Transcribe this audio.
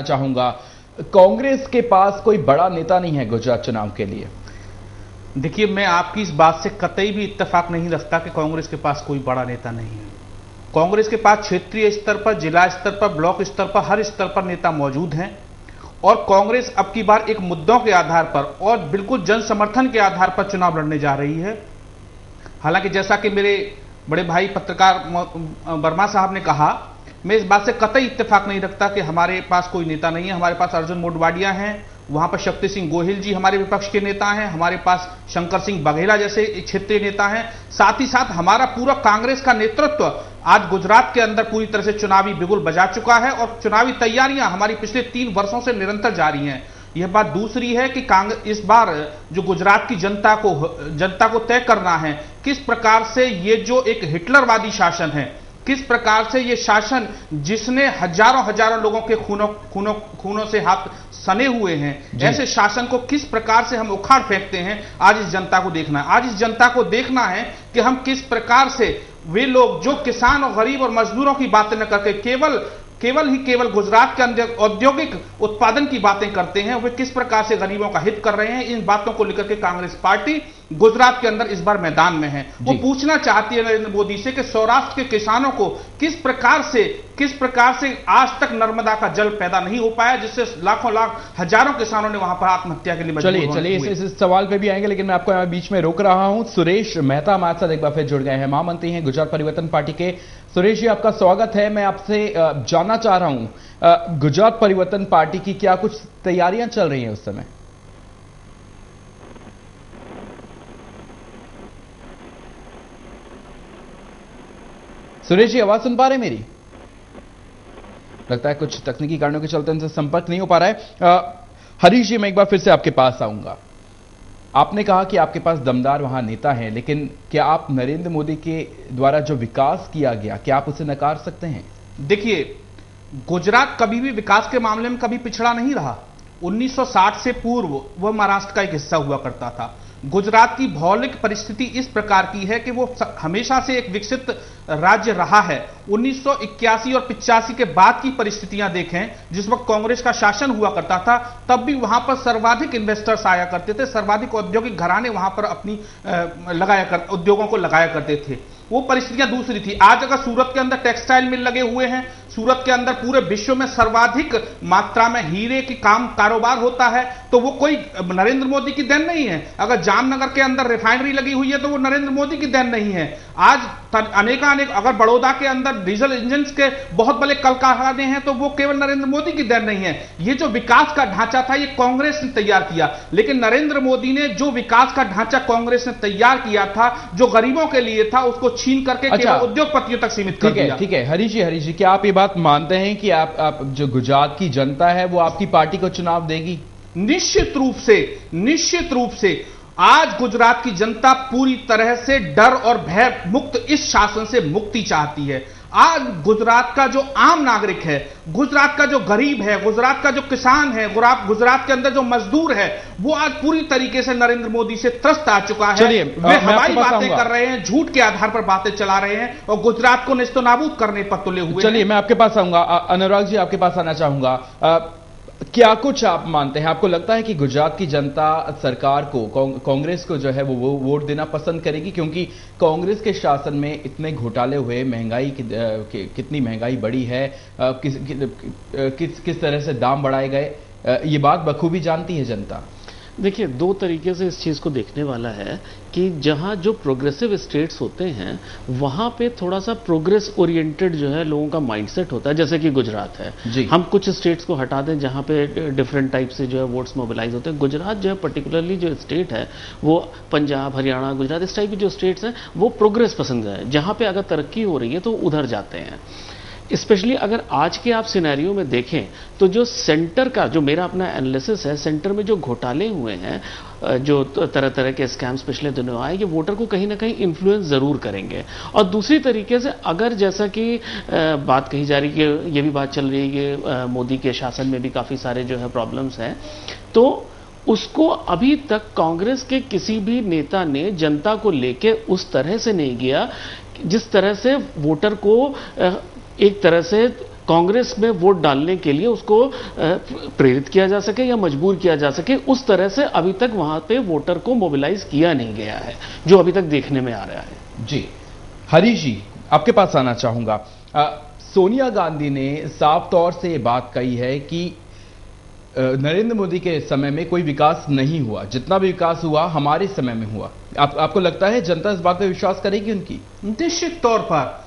चाहूँगा। कांग्रेस के पास कोई बड़ा नेता नहीं है गुजरात चुनाव के लिए। देखिए, मैं आपकी इस बात से कतई भी इत्तेफाक नहीं रखता कि कांग्रेस के पास कोई बड़ा नेता नहीं है। कांग्रेस के पास क्षेत्रीय स्तर पर, जिला स्तर पर, ब्लॉक स्तर पर, हर स्तर पर नेता मौजूद हैं। और कांग्रेस अब की बार एक मुद्दों के आधार पर और बिल्कुल जन समर्थन के आधार पर चुनाव लड़ने जा रही है। हालाँकि जैसा कि मेरे बड़े भाई पत्रकार वर्मा साहब ने कहा मैं इस बात से कतई इत्तेफाक नहीं रखता कि हमारे पास कोई नेता नहीं है। हमारे पास अर्जुन मोडवाडिया हैं, वहाँ पर शक्ति सिंह गोहिल जी हमारे विपक्ष के नेता हैं, हमारे पास शंकर सिंह बघेला जैसे क्षेत्रीय नेता हैं। साथ ही साथ हमारा पूरा कांग्रेस का नेतृत्व आज गुजरात के अंदर पूरी तरह से चुनावी बिगुल बजा चुका है और चुनावी तैयारियाँ हमारी पिछले तीन वर्षों से निरंतर जारी हैं। यह बात दूसरी है कि कांग्रेस इस बार जो गुजरात की जनता को जनता को तय करना है, किस प्रकार से ये जो एक हिटलरवादी शासन है किस प्रकार से ये शासन जिसने हज़ारों हज़ारों लोगों के खूनों खूनों खूनों से हाथ सने हुए हैं ऐसे शासन को किस प्रकार से हम उखाड़ फेंकते हैं आज इस जनता को देखना है। आज इस जनता को देखना है कि हम किस प्रकार से वे लोग जो किसान और गरीब और मजदूरों की बातें न करके केवल केवल ही केवल गुजरात के अंदर औद्योगिक उत्पादन की बातें करते हैं वे किस प्रकार से गरीबों का हित कर रहे हैं इन बातों को लेकर के कांग्रेस पार्टी गुजरात के अंदर इस बार मैदान में है। वो पूछना चाहती है नरेंद्र मोदी से कि सौराष्ट्र के किसानों को किस प्रकार से किस प्रकार से आज तक नर्मदा का जल पैदा नहीं हो पाया जिससे लाखों लाख हज़ारों किसानों ने वहाँ पर आत्महत्या के लिए चलिए चलिए इस, इस सवाल पे भी आएँगे लेकिन मैं आपको बीच में रोक रहा हूँ। सुरेश मेहता हमारे साथ एक बार फिर जुड़ गए हैं। महामंत्री हैं गुजरात परिवर्तन पार्टी के सुरेश जी, आपका स्वागत है। मैं आपसे जानना चाह रहा हूँ गुजरात परिवर्तन पार्टी की क्या कुछ तैयारियाँ चल रही हैं उस समय? सुरेश जी, आवाज़ सुन पा रहे मेरी? लगता है कुछ तकनीकी कारणों के चलते उनसे संपर्क नहीं हो पा रहा है। हरीश जी, मैं एक बार फिर से आपके पास आऊँगा। आपने कहा कि आपके पास दमदार वहाँ नेता हैं, लेकिन क्या आप नरेंद्र मोदी के द्वारा जो विकास किया गया, क्या आप उसे नकार सकते हैं? देखिए, गुजरात कभी भी विकास के मामले में कभी पिछड़ा नहीं रहा। 1960 से पूर्व वह महाराष्ट्र का एक हिस्सा हुआ करता था। गुजरात की भौगोलिक परिस्थिति इस प्रकार की है कि वो हमेशा से एक विकसित राज्य रहा है। 1981 और पिचासी के बाद की परिस्थितियाँ देखें, जिस वक्त कांग्रेस का शासन हुआ करता था, तब भी वहाँ पर सर्वाधिक इन्वेस्टर्स आया करते थे, सर्वाधिक औद्योगिक घराने वहाँ पर अपनी लगाया कर, उद्योगों को लगाया करते थे। वो परिस्थितियाँ दूसरी थी। आज अगर सूरत के अंदर टेक्सटाइल मिल लगे हुए हैं, सूरत के अंदर पूरे विश्व में सर्वाधिक मात्रा में हीरे की काम कारोबार होता है तो वो कोई नरेंद्र मोदी की देन नहीं है। अगर जामनगर के अंदर रिफाइनरी लगी हुई है तो वो नरेंद्र मोदी की देन नहीं है। आज अनेका अनेक अगर बड़ौदा के अंदर डीजल इंजन के बहुत बड़े कल कारखाने हैं तो वो केवल नरेंद्र मोदी की देन नहीं है। ये जो विकास का ढांचा था ये कांग्रेस ने तैयार किया। लेकिन नरेंद्र मोदी ने जो विकास का ढांचा कांग्रेस ने तैयार किया था जो गरीबों के लिए था उसको छीन करके अच्छा, उद्योगपतियों तक सीमित कर दिया। ठीक है। हरीश जी हरीश जी क्या आप ये बात मानते हैं कि आप, आप जो गुजरात की जनता है वो आपकी पार्टी को चुनाव देगी? निश्चित रूप से निश्चित रूप से। आज गुजरात की जनता पूरी तरह से डर और भय मुक्त इस शासन से मुक्ति चाहती है। आज गुजरात का जो आम नागरिक है गुजरात का जो गरीब है गुजरात का जो किसान है गुजरात के अंदर जो मजदूर है वो आज पूरी तरीके से नरेंद्र मोदी से त्रस्त आ चुका है। वे हमारी बातें कर रहे हैं झूठ के आधार पर बातें चला रहे हैं और गुजरात को निस्तो नाबूद करने पर तुले हुए चलिए मैं आपके पास आऊँगा। अनुराग जी आपके पास आना चाहूँगा। क्या कुछ आप मानते हैं? आपको लगता है कि गुजरात की जनता सरकार को कांग्रेस को जो है वो वोट देना पसंद करेगी? क्योंकि कांग्रेस के शासन में इतने घोटाले हुए महँगाई कि, कि, कितनी महँगाई बढ़ी है किस किस किस तरह से दाम बढ़ाए गए ये बात बखूबी जानती है जनता। देखिए दो तरीके से इस चीज़ को देखने वाला है कि जहाँ जो प्रोग्रेसिव स्टेट्स होते हैं वहाँ पे थोड़ा सा प्रोग्रेस ओरिएंटेड जो है लोगों का माइंडसेट होता है जैसे कि गुजरात है। हम कुछ स्टेट्स को हटा दें जहाँ पे डिफरेंट टाइप से जो है वोट्स मोबिलाइज होते हैं। गुजरात जो है पर्टिकुलरली जो स्टेट है वो पंजाब हरियाणा गुजरात इस टाइप की जो स्टेट्स हैं वो प्रोग्रेस पसंद है। जहाँ पर अगर तरक्की हो रही है तो उधर जाते हैं। स्पेशली अगर आज के आप सिनेरियो में देखें तो जो सेंटर का, जो मेरा अपना एनालिसिस है सेंटर में जो घोटाले हुए हैं जो तरह तरह के स्कैम्स पिछले दिनों आए, ये वोटर को कहीं ना कहीं इन्फ्लुएंस ज़रूर करेंगे। और दूसरी तरीके से, अगर जैसा कि बात कही जा रही है ये भी बात चल रही है कि मोदी के शासन में भी काफ़ी सारे जो है प्रॉब्लम्स हैं तो उसको अभी तक कांग्रेस के किसी भी नेता ने, जनता को लेके उस तरह से नहीं किया, जिस तरह से वोटर को एक तरह से कांग्रेस में वोट डालने के लिए उसको प्रेरित किया जा सके या मजबूर किया जा सके उस तरह से अभी तक वहाँ पे वोटर को मोबिलाइज किया नहीं गया है जो अभी तक देखने में आ रहा है। जी। हरीश जी आपके पास आना चाहूँगा। आ, सोनिया गांधी ने साफ़ तौर से बात कही है कि नरेंद्र मोदी के समय में कोई विकास नहीं हुआ। जितना भी विकास हुआ हमारे समय में हुआ। आप, आपको लगता है जनता इस बात पर विश्वास करेगी उनकी? निश्चित तौर पर।